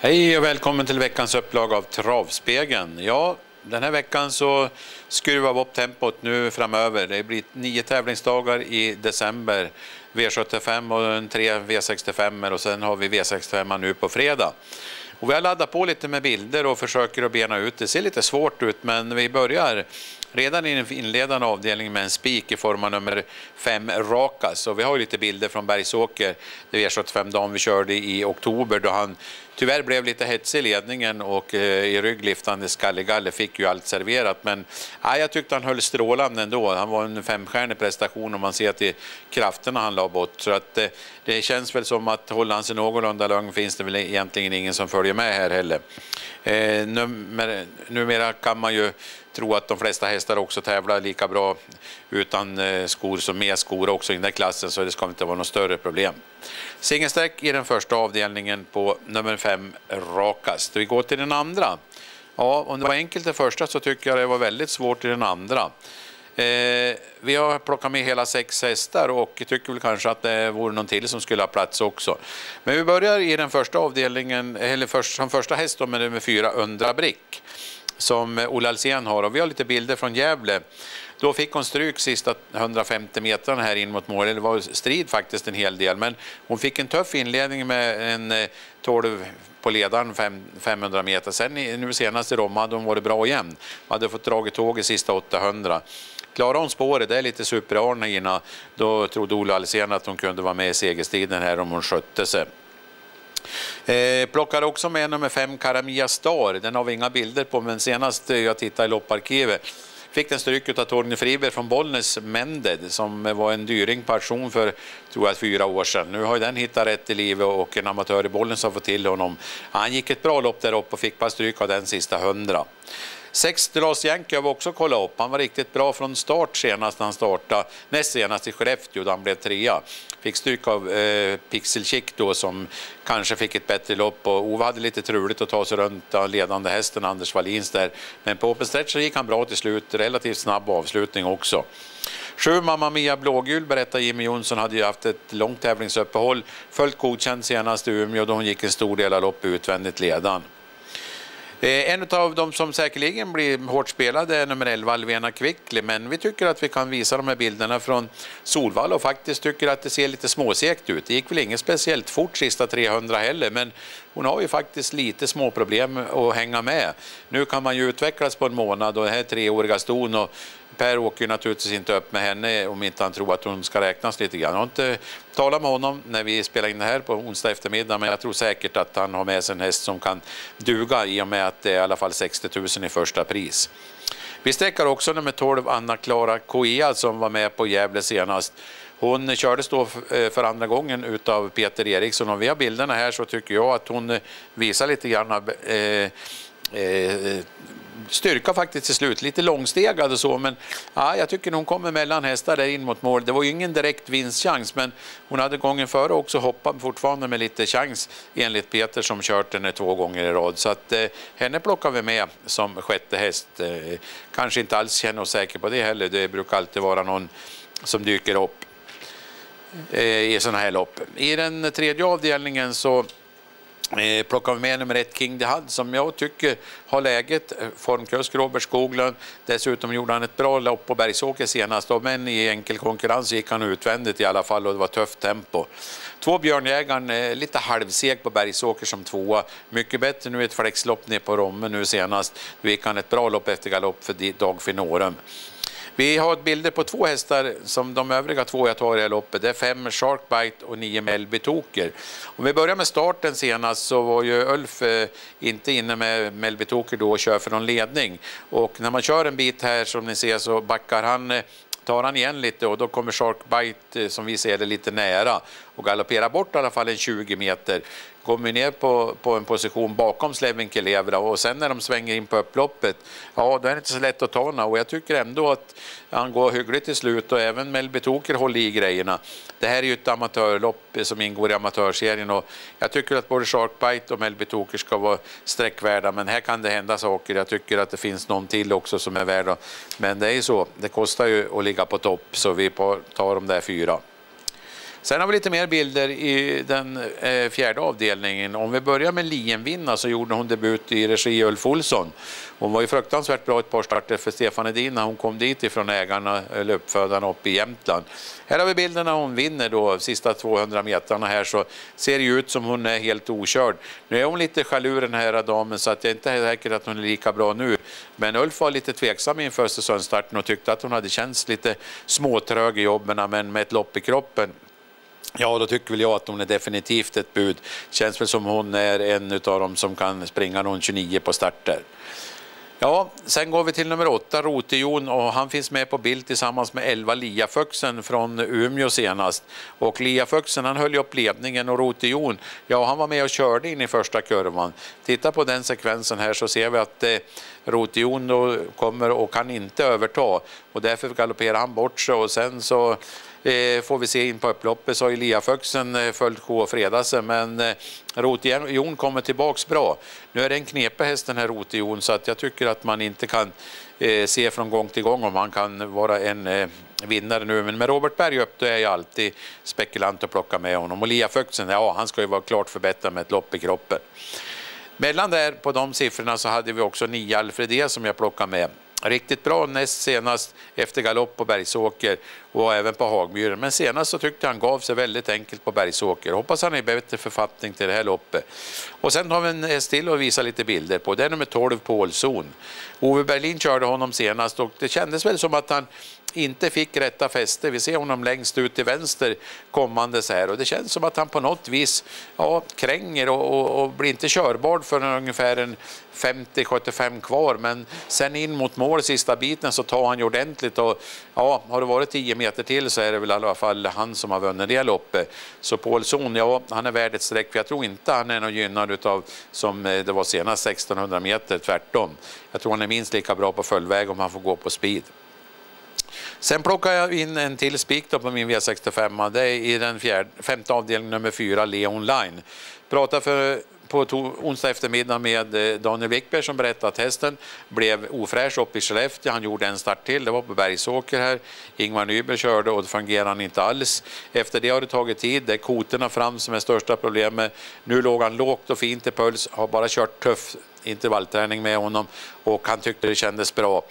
Hej och välkommen till veckans upplaga av Travspegeln. Ja, den här veckan så skruvar vi upp tempot nu framöver. Det blir nio tävlingsdagar i december. V75 och en tre V65 och sen har vi V65 nu på fredag. Och vi har laddat på lite med bilder och försöker att bena ut. Det ser lite svårt ut men vi börjar redan i den inledande avdelningen med en spik i form av nummer 5 Rakas. Och vi har ju lite bilder från Bergsåker, det V75-dagen vi körde i oktober då han tyvärr blev lite hetsig i ledningen och eh, i rygglyftande skallegalle fick ju allt serverat. Men ja, jag tyckte han höll strålande ändå. Han var en femstjärnig prestation om man ser till krafterna han la bort. Så att, eh, det känns väl som att håller han sig någorlunda lugn finns det väl egentligen ingen som följer med här heller. Eh, numera, numera kan man ju tro att de flesta hästar också tävlar lika bra utan eh, skor som med skor också i den där klassen så det ska inte vara något större problem. Singelsträck i den första avdelningen på nummer fem rakast. Vi går till den andra. Ja, om det var enkelt det första så tycker jag det var väldigt svårt i den andra. Eh, vi har plockat med hela sex hästar och tycker väl kanske att det vore någon till som skulle ha plats också. Men vi börjar i den första avdelningen, eller först, som första häst med nummer fyra, Undra Brick som eh, Ola Alsén har och vi har lite bilder från Gävle. Då fick hon stryk sista 150 metrarna här in mot mål. Det var strid faktiskt en hel del, men hon fick en tuff inledning med en eh, 12 på ledaren 500 meter. Sen nu senast i Rom hade hon varit bra igen. Hon hade fått dragit tåg i sista 800. Klarar hon spåret, det är lite super då trodde Ola Alsén att hon kunde vara med i segerstriden här om hon skötte sig. Eh, plockar också med nummer fem Karamia Star. Den har vi inga bilder på, men senast eh, jag tittade i lopparkivet fick den stryk av Torgny Friberg från Bollnäs Mended som var en dyring person för tror jag, fyra år sedan. Nu har den hittat rätt i livet och en amatör i Bollnäs har fått till honom. Han gick ett bra lopp där uppe och fick bara stryk av den sista hundra. Sex Dras Yankee har vi också kollat upp. Han var riktigt bra från start senast när han startade, näst senast i Skellefteå då han blev trea. Fick stryk av eh, Pixel Chick då som kanske fick ett bättre lopp och Ove hade lite truligt att ta sig runt den ledande hästen Anders Wallins där. Men på open stretch gick han bra till slut, relativt snabb avslutning också. Sju Mamma Mia blågul berättar Jimmy Jonsson hade ju haft ett långt tävlingsuppehåll, följt godkänd senast i Umeå då hon gick en stor del av loppet utvändigt ledan. Eh, en av de som säkerligen blir hårt spelade är nummer 11, Alvena Kvickli, men vi tycker att vi kan visa de här bilderna från Solvalla och faktiskt tycker att det ser lite småsekt ut. Det gick väl inget speciellt fort sista 300 heller, men hon har ju faktiskt lite småproblem att hänga med. Nu kan man ju utvecklas på en månad och det här treåriga ston och Per åker naturligtvis inte upp med henne om inte han tror att hon ska räknas lite grann. Jag har inte talat med honom när vi spelar in det här på onsdag eftermiddag, men jag tror säkert att han har med sig en häst som kan duga i och med att det är i alla fall 60 000 i första pris. Vi sträckar också nummer 12, Anna-Klara Koea, som var med på Gävle senast. Hon kördes då eh, för andra gången utav Peter Eriksson och vi har bilderna här så tycker jag att hon visar lite grann eh, eh, styrka faktiskt till slut. Lite långstegad och så, men ja, jag tycker hon kommer mellan hästar där in mot mål. Det var ju ingen direkt vinstchans, men hon hade gången före också hoppat fortfarande med lite chans enligt Peter som kört henne två gånger i rad. Så att eh, henne plockar vi med som sjätte häst. Eh, kanske inte alls känner oss säker på det heller. Det brukar alltid vara någon som dyker upp eh, i sådana här lopp. I den tredje avdelningen så Eh, plockar vi med nummer ett King Dehad som jag tycker har läget. Eh, formkusk Robert Skoglund. Dessutom gjorde han ett bra lopp på Bergsåker senast, men i enkel konkurrens gick han utvändigt i alla fall och det var tufft tempo. Två Björnjägaren, eh, lite halvseg på Bergsåker som tvåa. Mycket bättre nu ett flexlopp ner på Romme nu senast. Då gick han ett bra lopp efter galopp för Dag Finorum. Vi har bilder på två hästar som de övriga två jag tar i loppet. Det är fem Sharkbite och nio Melby Toker. Om vi börjar med starten senast så var ju Ulf eh, inte inne med Melby Toker då och kör för någon ledning. Och när man kör en bit här som ni ser så backar han eh, tar han igen lite och då kommer Sharkbite eh, som vi ser det lite nära och galopperar bort i alla fall en 20 meter kommer ner på, på en position bakom Slevin Kelevra och sen när de svänger in på upploppet, ja då är det inte så lätt att ta honom och jag tycker ändå att han går hyggligt till slut och även Melby Toker håller i grejerna. Det här är ju ett amatörlopp som ingår i amatörserien och jag tycker att både Sharkbite och Melby Toker ska vara sträckvärda men här kan det hända saker. Jag tycker att det finns någon till också som är värd Men det är ju så, det kostar ju att ligga på topp så vi tar de där fyra. Sen har vi lite mer bilder i den eh, fjärde avdelningen. Om vi börjar med Lienvinna så gjorde hon debut i regi Ulf Olsson. Hon var ju fruktansvärt bra ett par starter för Stefan Edin när hon kom dit ifrån ägarna, eller uppfödarna uppe i Jämtland. Här har vi bilden när hon vinner då, sista 200 metrarna här så ser det ut som hon är helt okörd. Nu är hon lite jalur den här damen så att jag är inte säker att hon är lika bra nu. Men Ulf var lite tveksam inför säsongsstarten och tyckte att hon hade känts lite småtrög i jobben men med ett lopp i kroppen Ja, då tycker väl jag att hon är definitivt ett bud. Känns väl som hon är en av dem som kan springa någon 29 på starter. Ja, sen går vi till nummer åtta, Rotejon, och han finns med på bild tillsammans med 11 Liafuxen från Umeå senast. Och Liafuxen han höll upp ledningen och Rotejon, ja han var med och körde in i första kurvan. Titta på den sekvensen här så ser vi att eh, Rotejon då kommer och kan inte överta och därför galopperar han bort sig och sen så Eh, får vi se in på upploppet så har ju eh, följt K och sig men eh, Rotejon kommer tillbaks bra. Nu är det en knepig häst den här Rotejon så att jag tycker att man inte kan eh, se från gång till gång om han kan vara en eh, vinnare nu. Men med Robert Berg upp då är jag alltid spekulant att plocka med honom. Och Liafuxen, ja han ska ju vara klart förbättrad med ett lopp i kroppen. Mellan där på de siffrorna så hade vi också nio Alfredé e som jag plockade med. Riktigt bra näst senast efter galopp på Bergsåker och även på Hagmyren. Men senast så tyckte han gav sig väldigt enkelt på Bergsåker. Hoppas han är i bättre författning till det här loppet. Och sen har vi en häst till att visa lite bilder på. Det är nummer 12 Paulson. Ove Berlin körde honom senast och det kändes väl som att han inte fick rätta fäste. Vi ser honom längst ut till vänster kommandes här och det känns som att han på något vis ja, kränger och, och, och blir inte körbar för ungefär en 50-75 kvar men sen in mot mål sista biten så tar han ju ordentligt och ja, har det varit 10 meter till så är det väl i alla fall han som har vunnit det loppet. Så Paulsson, ja, han är värd ett streck för jag tror inte han är någon gynnad utav som eh, det var senast 1600 meter, tvärtom. Jag tror han är minst lika bra på fullväg om han får gå på speed. Sen plockar jag in en till spik på min V65. Det är i den fjärde, femte avdelningen nummer fyra, Leon Line. Pratar för på onsdag eftermiddag med eh, Daniel Wickberg som berättade att hästen blev ofräsch uppe i Skellefteå. Han gjorde en start till, det var på Bergsåker här. Ingvar Nyberg körde och det fungerade han inte alls. Efter det har det tagit tid, det är koterna fram som är största problemet. Nu låg han lågt och fint i puls, har bara kört tuff intervallträning med honom och han tyckte det kändes bra.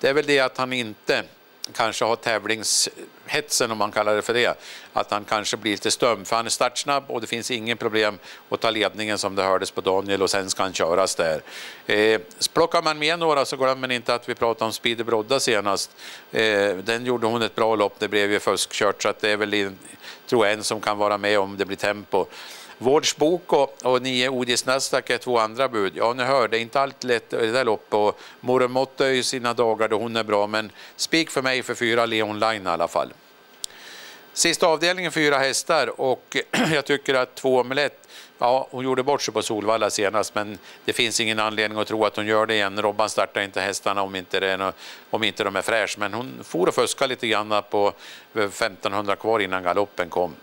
Det är väl det att han inte kanske har tävlingshetsen om man kallar det för det. Att han kanske blir lite stum för han är startsnabb och det finns ingen problem att ta ledningen som det hördes på Daniel och sen ska han köras där. Eh, plockar man med några så glömmer inte att vi pratade om Speedy Brodda senast. Eh, den gjorde hon ett bra lopp, det blev ju fuskkört så att det är väl tror jag en som kan vara med om det blir tempo. Vårds bok och, och nio Odis Nasdaq är två andra bud. Ja, ni hör, det är inte allt lätt det där loppet och Moremotto är ju sina dagar då hon är bra, men spik för mig för fyra Leon Line i alla fall. Sista avdelningen fyra hästar och jag tycker att två omelett, ja hon gjorde bort sig på Solvalla senast men det finns ingen anledning att tro att hon gör det igen. Robban startar inte hästarna om inte, det är no, om inte de är fräsch men hon for och fuskade lite grann på 1500 kvar innan galoppen kom.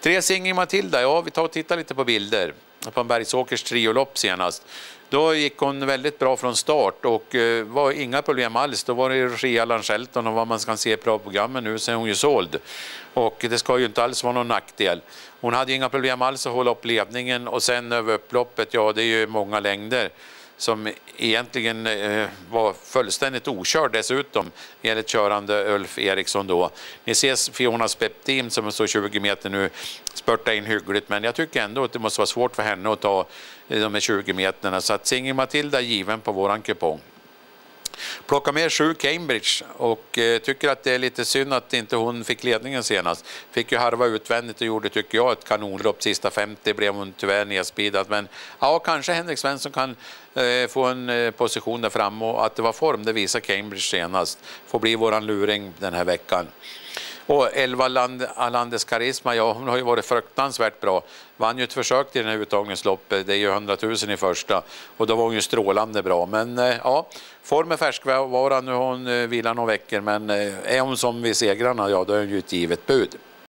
Therese Ingrid Matilda, ja vi tar och tittar lite på bilder på en Bergsåkers triolopp senast. Då gick hon väldigt bra från start och eh, var inga problem alls. Då var det regi Allan Shelton och vad man kan se på programmen nu så är hon ju såld. Och det ska ju inte alls vara någon nackdel. Hon hade inga problem alls att hålla upp ledningen och sen över upploppet, ja det är ju många längder som egentligen eh, var fullständigt okörd dessutom enligt körande Ulf Eriksson då. Ni ser Fiona Speptin som står 20 meter nu spurta in hyggligt men jag tycker ändå att det måste vara svårt för henne att ta de här 20 meterna så att Singer Matilda är given på våran kupong. Plockar med sju Cambridge och eh, tycker att det är lite synd att inte hon fick ledningen senast. Fick ju harva utvändigt och gjorde, tycker jag, ett kanonlopp. Sista 50 blev hon tyvärr nedspeedad. Men ja, kanske Henrik Svensson kan eh, få en eh, position där framme och att det var form, det visar Cambridge senast. Får bli våran luring den här veckan. Och Elva Land, Alandes Karisma, ja hon har ju varit fruktansvärt bra. Vann ju ett försök till den här uttagningsloppet, det är ju 100 000 i första och då var hon ju strålande bra. Men eh, ja, form är färskvara, nu har hon eh, vilat några veckor men eh, är hon som vid segrarna, ja då är hon ju ett givet bud.